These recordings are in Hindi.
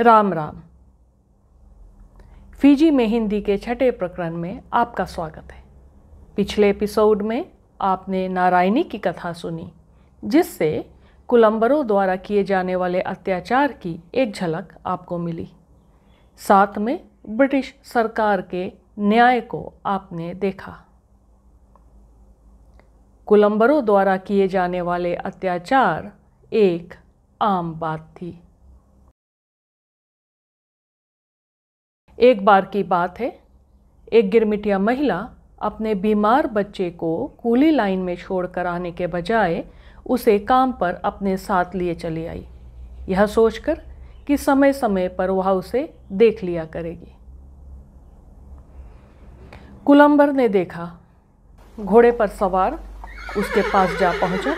राम राम। फीजी में हिंदी के छठे प्रकरण में आपका स्वागत है। पिछले एपिसोड में आपने नारायणी की कथा सुनी, जिससे कुलंबरों द्वारा किए जाने वाले अत्याचार की एक झलक आपको मिली। साथ में ब्रिटिश सरकार के न्याय को आपने देखा। कुलंबरों द्वारा किए जाने वाले अत्याचार एक आम बात थी। एक बार की बात है। एक गिरमिटिया महिला अपने बीमार बच्चे को कूली लाइन में छोड़कर आने के बजाय उसे काम पर अपने साथ लिए चली आई। यह सोचकर कि समय समय पर वह उसे देख लिया करेगी। कुलंबर ने देखा, घोड़े पर सवार उसके पास जा पहुँचा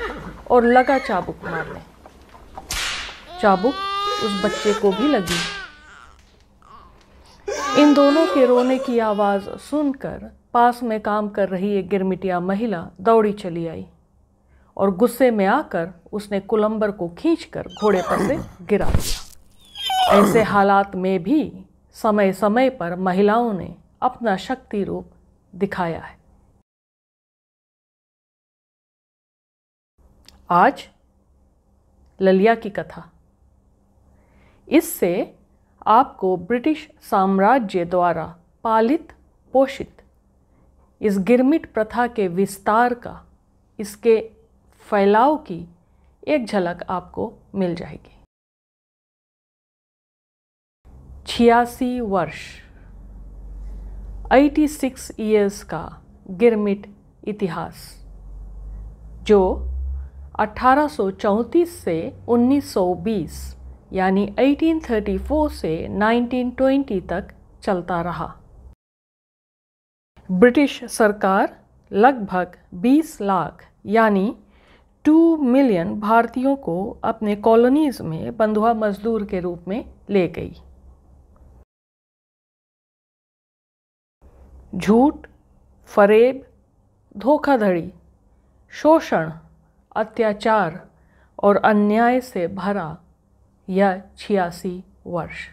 और लगा चाबुक मारने। चाबुक उस बच्चे को भी लगी। इन दोनों के रोने की आवाज़ सुनकर पास में काम कर रही एक गिरमिटिया महिला दौड़ी चली आई और गुस्से में आकर उसने कुलंबर को खींचकर घोड़े पर से गिरा दिया। ऐसे हालात में भी समय समय पर महिलाओं ने अपना शक्ति रूप दिखाया है। आज ललिया की कथा। इससे आपको ब्रिटिश साम्राज्य द्वारा पालित, पोषित। इस गिरमिट प्रथा के विस्तार का, इसके फैलाव की एक झलक आपको मिल जाएगी। छियासी वर्ष। 86 सिक्स ईयर्स का गिरमिट इतिहास, जो 1834 से 1920 यानी 1834 से 1920 तक चलता रहा। ब्रिटिश सरकार लगभग 20 लाख यानी 2 मिलियन भारतीयों को अपने कॉलोनीज में बंधुआ मजदूर के रूप में ले गई। झूठ, फरेब, धोखाधड़ी, शोषण, अत्याचार और अन्याय से भरा यह छियासी वर्ष।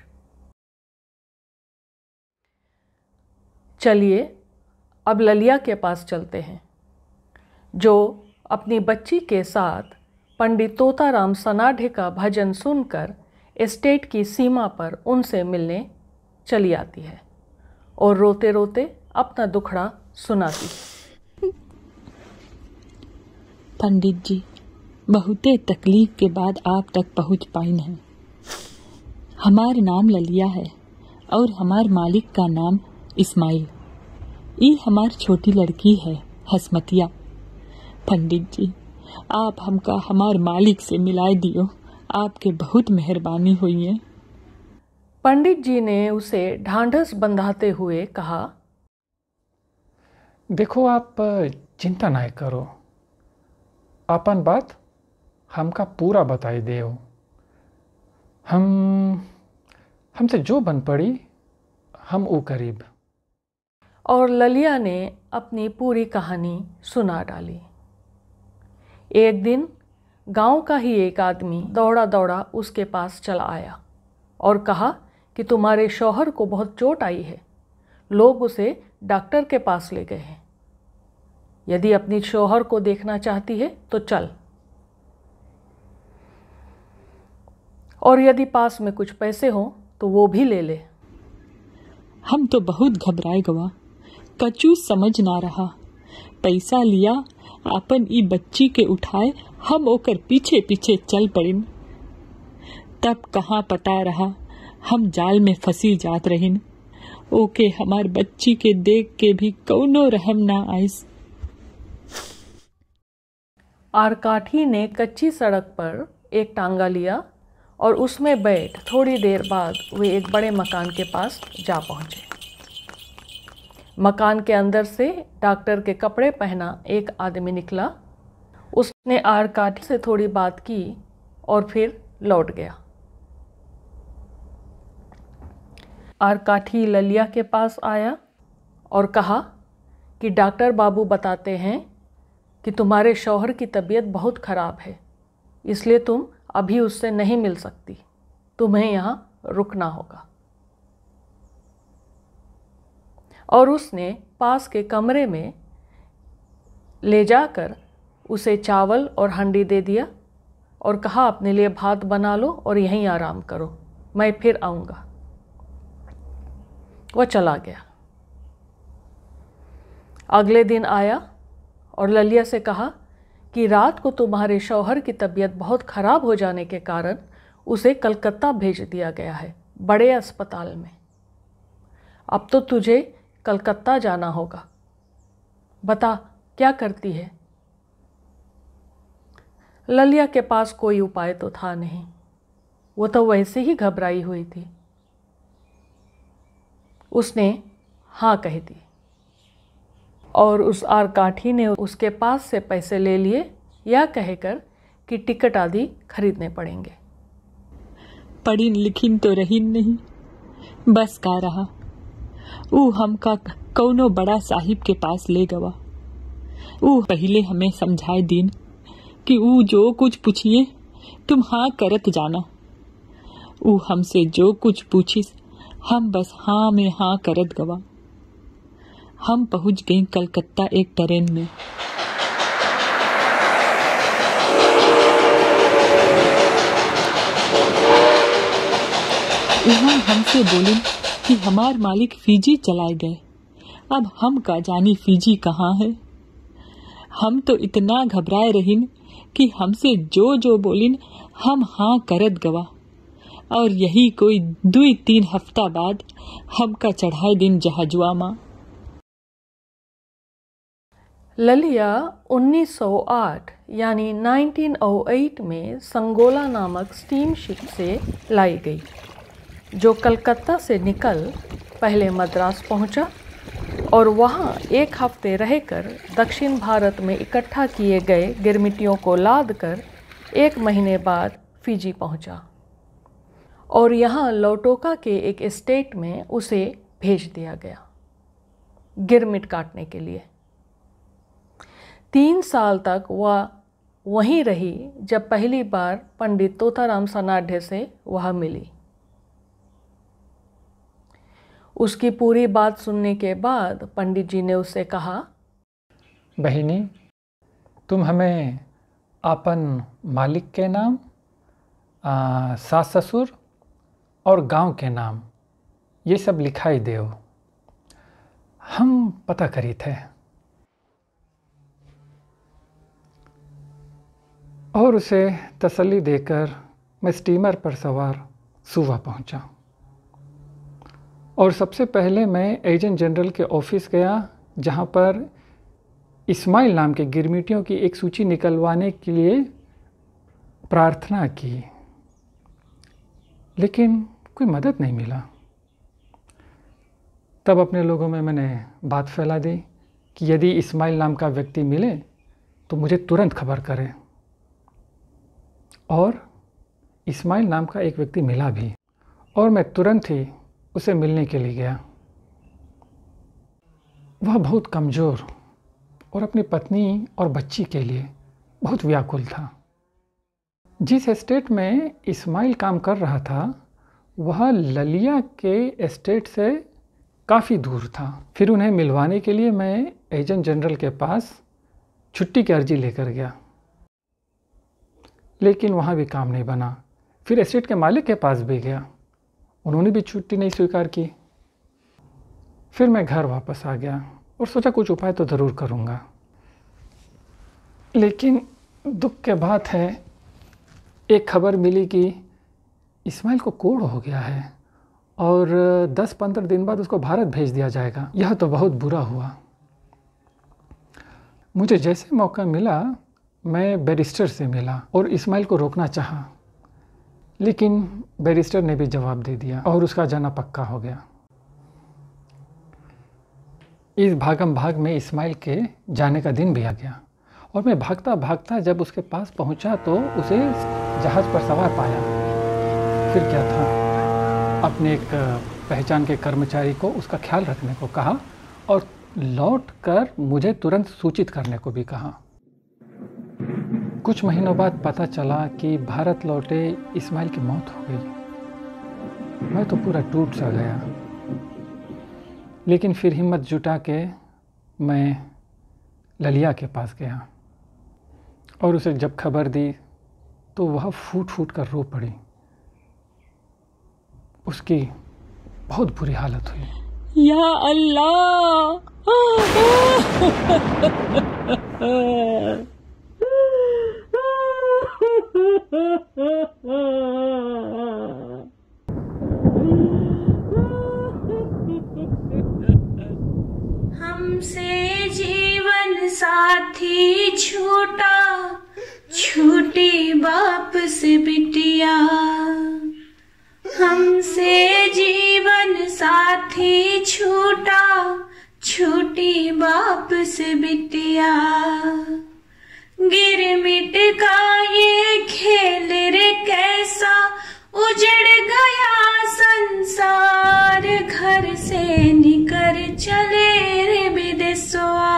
चलिए अब ललिया के पास चलते हैं, जो अपनी बच्ची के साथ पंडित तोताराम सनाढे का भजन सुनकर एस्टेट की सीमा पर उनसे मिलने चली आती है और रोते रोते अपना दुखड़ा सुनाती है। पंडित जी बहुते तकलीफ़ के बाद आप तक पहुँच पाई हैं हमार नाम ललिया है और हमार मालिक का नाम इस्माइल। ये हमार छोटी लड़की है हसमतिया। पंडित जी आप हमका हमार मालिक से मिलाए दियो। आपके बहुत मेहरबानी हुई है। पंडित जी ने उसे ढांढस बंधाते हुए कहा देखो आप चिंता ना करो। अपन बात हमका पूरा बताई दे हम, हमसे जो बन पड़ी, हम वो करीब। और ललिया ने अपनी पूरी कहानी सुना डाली। एक दिन गाँव का ही एक आदमी दौड़ा दौड़ा उसके पास चला आया और कहा कि तुम्हारे शौहर को बहुत चोट आई है, लोग उसे डॉक्टर के पास ले गए हैं। यदि अपनी शौहर को देखना चाहती है तो चल। और यदि पास में कुछ पैसे हों तो वो भी ले ले। हम तो बहुत घबराए गवा। कचू समझ ना रहा। पैसा लिया अपन ई बच्ची के उठाए हम ओकर पीछे पीछे चल पड़िन। तब कहाँ पता रहा हम जाल में फंसी जात रहिन। ओके हमार बच्ची के देख के भी कौनो रहम ना आइस। आरकाठी ने कच्ची सड़क पर एक टांगा लिया और उसमें बैठ थोड़ी देर बाद वे एक बड़े मकान के पास जा पहुँचे। मकान के अंदर से डॉक्टर के कपड़े पहना एक आदमी निकला। उसने आर काठी से थोड़ी बात की और फिर लौट गया। आर काठी ललिया के पास आया और कहा कि डॉक्टर बाबू बताते हैं कि तुम्हारे शौहर की तबीयत बहुत ख़राब है, इसलिए तुम अभी उससे नहीं मिल सकती। तुम्हें यहाँ रुकना होगा। और उसने पास के कमरे में ले जाकर उसे चावल और हंडी दे दिया और कहा, अपने लिए भात बना लो और यहीं आराम करो। मैं फिर आऊँगा। वह चला गया। अगले दिन आया और ललिया से कहा कि रात को तुम्हारे शौहर की तबीयत बहुत ख़राब हो जाने के कारण उसे कलकत्ता भेज दिया गया है, बड़े अस्पताल में। अब तो तुझे कलकत्ता जाना होगा। बता, क्या करती है? ललिया के पास कोई उपाय तो था नहीं। वो तो वैसे ही घबराई हुई थी। उसने हाँ कह दी। और उस आरकाठी ने उसके पास से पैसे ले लिए, या कहकर कि टिकट आदि खरीदने पड़ेंगे। पढ़ी लिखी तो रही नहीं, बस का रहा। ऊ हमका कौनो बड़ा साहिब के पास ले गवा। ऊ पहले हमें समझाए दिन कि ऊ जो कुछ पूछिए, तुम हाँ करत जाना। ऊ हमसे जो कुछ पूछिस, हम बस हाँ में हाँ करत गवा। हम पहुँच गए कलकत्ता एक ट्रेन में। वहाँ हमसे बोले कि हमार मालिक फिजी चलाए गए। अब हम का जानी फिजी कहाँ है? हम तो इतना घबराए रहिन कि हमसे जो जो बोलिन, हम हाँ करत गवा। और यही कोई दुई तीन हफ़्ता बाद हम का चढ़ाए दिन जहाजुआ माँ ललिया 1908 यानी 1908 में संगोला नामक स्टीम शिप से लाई गई, जो कलकत्ता से निकल पहले मद्रास पहुँचा और वहाँ एक हफ़्ते रहकर दक्षिण भारत में इकट्ठा किए गए गिरमिटियों को लाद कर एक महीने बाद फिजी पहुँचा और यहाँ लोटोका के एक एस्टेट में उसे भेज दिया गया, गिरमिट काटने के लिए। तीन साल तक वह वहीं रही जब पहली बार पंडित तोताराम सनाढ्य से वह मिली। उसकी पूरी बात सुनने के बाद पंडित जी ने उससे कहा, बहिनी, तुम हमें अपन मालिक के नाम सास ससुर और गाँव के नाम, ये सब लिखाई दो हम पता करी थे। और उसे तसल्ली देकर मैं स्टीमर पर सवार सुबह पहुँचा। और सबसे पहले मैं एजेंट जनरल के ऑफ़िस गया, जहाँ पर इस्माइल नाम के गिरमिटियों की एक सूची निकलवाने के लिए प्रार्थना की। लेकिन कोई मदद नहीं मिला। तब अपने लोगों में मैंने बात फैला दी कि यदि इस्माइल नाम का व्यक्ति मिले तो मुझे तुरंत खबर करें। और इस्माइल नाम का एक व्यक्ति मिला भी और मैं तुरंत ही उसे मिलने के लिए गया। वह बहुत कमज़ोर और अपनी पत्नी और बच्ची के लिए बहुत व्याकुल था। जिस एस्टेट में इस्माइल काम कर रहा था, वह ललिया के एस्टेट से काफ़ी दूर था। फिर उन्हें मिलवाने के लिए मैं एजेंट जनरल के पास छुट्टी की अर्जी लेकर गया। लेकिन वहाँ भी काम नहीं बना। फिर एस्टेट के मालिक के पास भी गया। उन्होंने भी छुट्टी नहीं स्वीकार की। फिर मैं घर वापस आ गया और सोचा कुछ उपाय तो ज़रूर करूँगा। लेकिन दुख के बात है, एक खबर मिली कि इस्माइल को कोड़ हो गया है और 10-15 दिन बाद उसको भारत भेज दिया जाएगा। यह तो बहुत बुरा हुआ। मुझे जैसे मौका मिला मैं बैरिस्टर से मिला और इस्माइल को रोकना चाहा। लेकिन बैरिस्टर ने भी जवाब दे दिया और उसका जाना पक्का हो गया। इस भागम भाग में इस्माइल के जाने का दिन भी आ गया और मैं भागता भागता जब उसके पास पहुँचा तो उसे जहाज़ पर सवार पाया। फिर क्या था? अपने एक पहचान के कर्मचारी को उसका ख्याल रखने को कहा और लौट कर मुझे तुरंत सूचित करने को भी कहा। कुछ महीनों बाद पता चला कि भारत लौटे इस्माइल की मौत हो गई। मैं तो पूरा टूट सा गया। लेकिन फिर हिम्मत जुटा के मैं ललिया के पास गया और उसे जब खबर दी तो वह फूट फूट कर रो पड़ी। उसकी बहुत बुरी हालत हुई। या अल्लाह! हमसे जीवन साथी छूटा, छूटी बाप से बिटिया। हमसे जीवन साथी छूटा, छूटी बाप से बिटिया। गिरमिट का ये खेल रे कैसा, उजड़ गया संसार, घर से निकर चले रे विदेशवा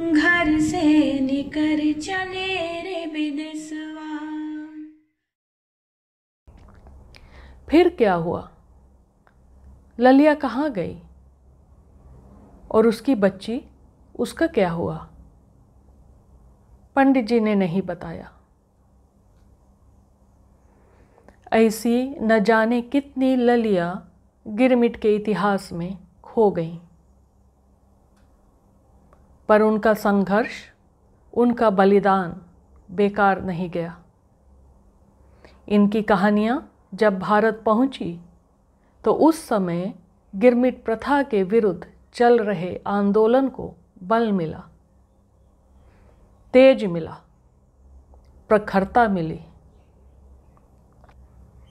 घर से निकर चले रे विदेशवा फिर क्या हुआ? ललिया कहाँ गई? और उसकी बच्ची, उसका क्या हुआ? पंडित जी ने नहीं बताया। ऐसी न जाने कितनी ललिया गिरमिट के इतिहास में खो गई। पर उनका संघर्ष, उनका बलिदान बेकार नहीं गया। इनकी कहानियाँ जब भारत पहुँची तो उस समय गिरमिट प्रथा के विरुद्ध चल रहे आंदोलन को बल मिला। तेज मिला, प्रखरता मिली।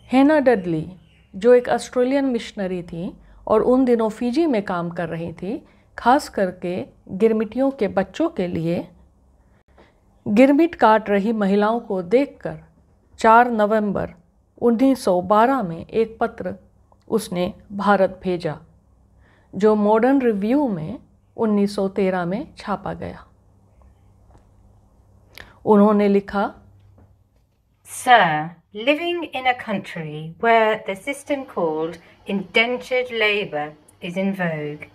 हेना डडली, जो एक ऑस्ट्रेलियन मिशनरी थी और उन दिनों फिजी में काम कर रही थी, खास करके गिरमिटियों के बच्चों के लिए, गिरमिट काट रही महिलाओं को देखकर 4 नवंबर 1912 में एक पत्र उसने भारत भेजा, जो मॉडर्न रिव्यू में 1913 में छापा गया। उन्होंने लिखा Sir, living in a country where the system called indentured labour is in vogue,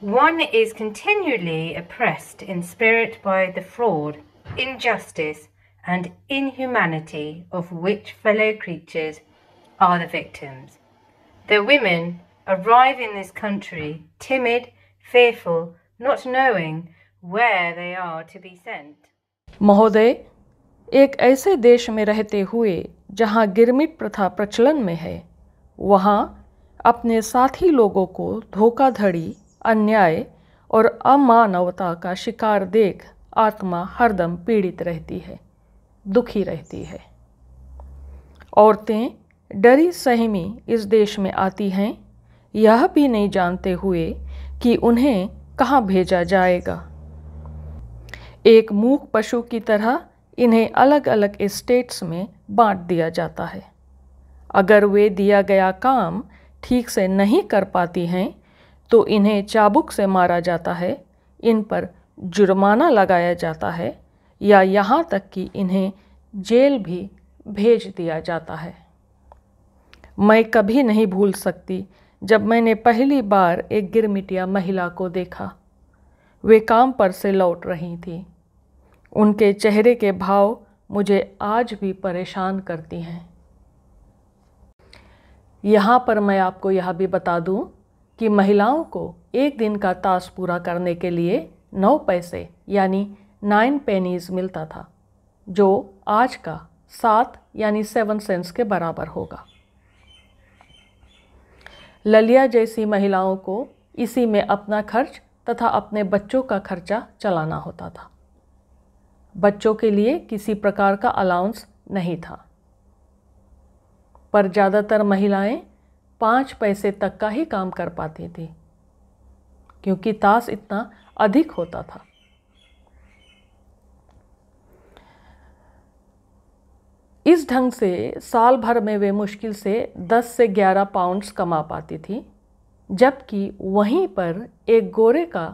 one is continually oppressed in spirit by the fraud, injustice, and inhumanity of which fellow creatures are the victims. The women arrive in this country timid, fearful, not knowing where they are to be sent. महोदय, एक ऐसे देश में रहते हुए जहाँ गिरमिट प्रथा प्रचलन में है, वहाँ अपने साथी लोगों को धोखाधड़ी, अन्याय और अमानवता का शिकार देख आत्मा हरदम पीड़ित रहती है, दुखी रहती है। औरतें डरी सहमी इस देश में आती हैं, यह भी नहीं जानते हुए कि उन्हें कहाँ भेजा जाएगा। एक मूक पशु की तरह इन्हें अलग अलग स्टेट्स में बांट दिया जाता है। अगर वे दिया गया काम ठीक से नहीं कर पाती हैं तो इन्हें चाबुक से मारा जाता है, इन पर जुर्माना लगाया जाता है, या यहाँ तक कि इन्हें जेल भी भेज दिया जाता है। मैं कभी नहीं भूल सकती जब मैंने पहली बार एक गिरमिटिया महिला को देखा। वे काम पर से लौट रही थी। उनके चेहरे के भाव मुझे आज भी परेशान करती हैं। यहाँ पर मैं आपको यह भी बता दूँ कि महिलाओं को एक दिन का ताश पूरा करने के लिए नौ पैसे, यानी नाइन पेनीज मिलता था, जो आज का सात, यानी सेवन सेंस के बराबर होगा। ललिया जैसी महिलाओं को इसी में अपना खर्च तथा अपने बच्चों का खर्चा चलाना होता था। बच्चों के लिए किसी प्रकार का अलाउंस नहीं था। पर ज़्यादातर महिलाएँ पाँच पैसे तक का ही काम कर पाती थी, क्योंकि ताश इतना अधिक होता था। इस ढंग से साल भर में वे मुश्किल से 10 से 11 पाउंड्स कमा पाती थी, जबकि वहीं पर एक गोरे का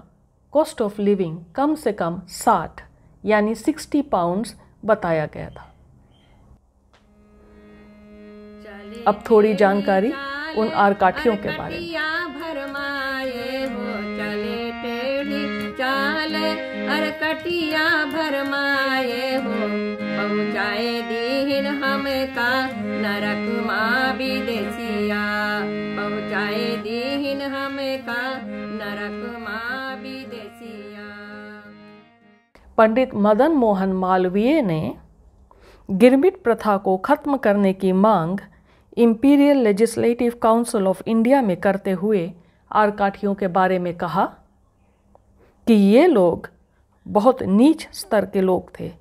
कॉस्ट ऑफ़ लिविंग कम से कम 60 यानी 60 पाउंड्स बताया गया था। अब थोड़ी जानकारी उन आरकाठियों के बारे में। भरमाए हो दीन हम का नरक माँ विदेशिया पहुँचाए दीन हम का नरक माँ पंडित मदन मोहन मालवीय ने गिरमिट प्रथा को खत्म करने की मांग imperial legislative council of India में करते हुए आरकाठियों के बारे में कहा कि ये लोग बहुत नीच स्तर के लोग थे,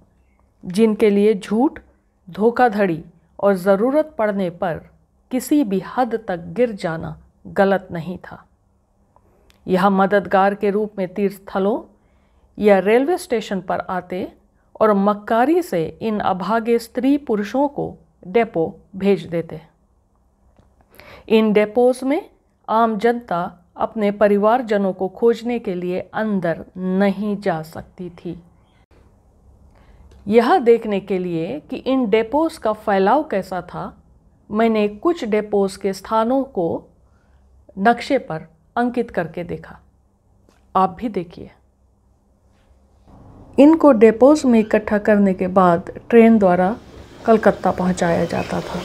जिनके लिए झूठ, धोखाधड़ी और ज़रूरत पड़ने पर किसी भी हद तक गिर जाना गलत नहीं था। यह मददगार के रूप में तीर्थस्थलों या रेलवे स्टेशन पर आते और मक्कारी से इन अभागे स्त्री पुरुषों को डेपो भेज देते। इन डेपोज में आम जनता अपने परिवारजनों को खोजने के लिए अंदर नहीं जा सकती थी। यह देखने के लिए कि इन डेपोज का फैलाव कैसा था, मैंने कुछ डेपोज के स्थानों को नक्शे पर अंकित करके देखा। आप भी देखिए। इनको डेपोज में इकट्ठा करने के बाद ट्रेन द्वारा कलकत्ता पहुँचाया जाता था।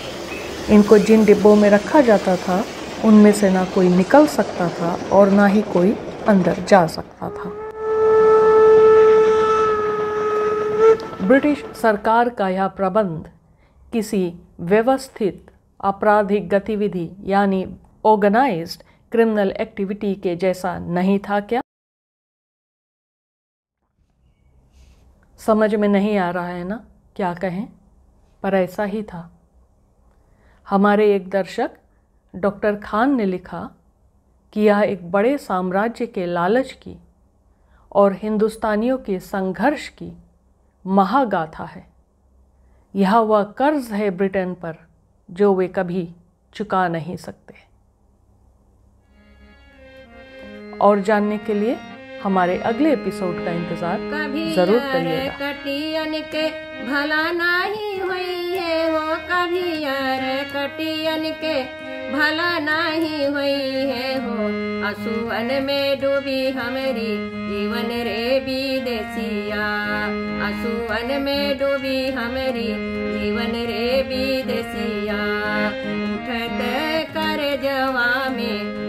इनको जिन डिब्बों में रखा जाता था, उनमें से ना कोई निकल सकता था और ना ही कोई अंदर जा सकता था। ब्रिटिश सरकार का यह प्रबंध किसी व्यवस्थित, आपराधिक गतिविधि यानी ऑर्गेनाइज्ड क्रिमिनल एक्टिविटी के जैसा नहीं था क्या? समझ में नहीं आ रहा है ना क्या कहें? पर ऐसा ही था। हमारे एक दर्शक, डॉक्टर खान ने लिखा कि यह एक बड़े साम्राज्य के लालच की और हिंदुस्तानियों के संघर्ष की महागाथा है। यह वह कर्ज है ब्रिटेन पर, जो वे कभी चुका नहीं सकते। और जानने के लिए हमारे अगले एपिसोड का इंतज़ार ज़रूर करिएगा। कटियन के भला नहीं हुई है वो कभी यार कटियन के भला नहीं हुई है हो असुवन में डूबी हमारी जीवन रे विदेशिया असुवन में डूबी हमारी जीवन रे विदेशिया उठत कर जवा में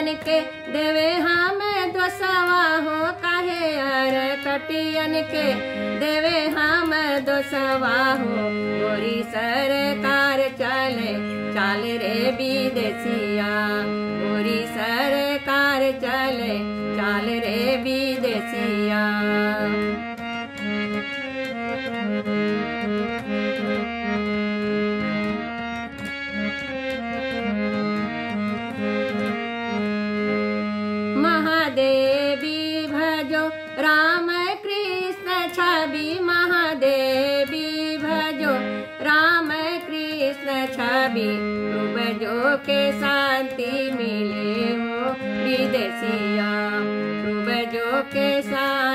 कटियन के देवे हम दोसवा हो, कहे अरे कटियन के देवे हम दोसवा हो गोरी सरकार चले, चाल रे विदेशिया के शांति मिले हो। विदेशिया भजो के शांति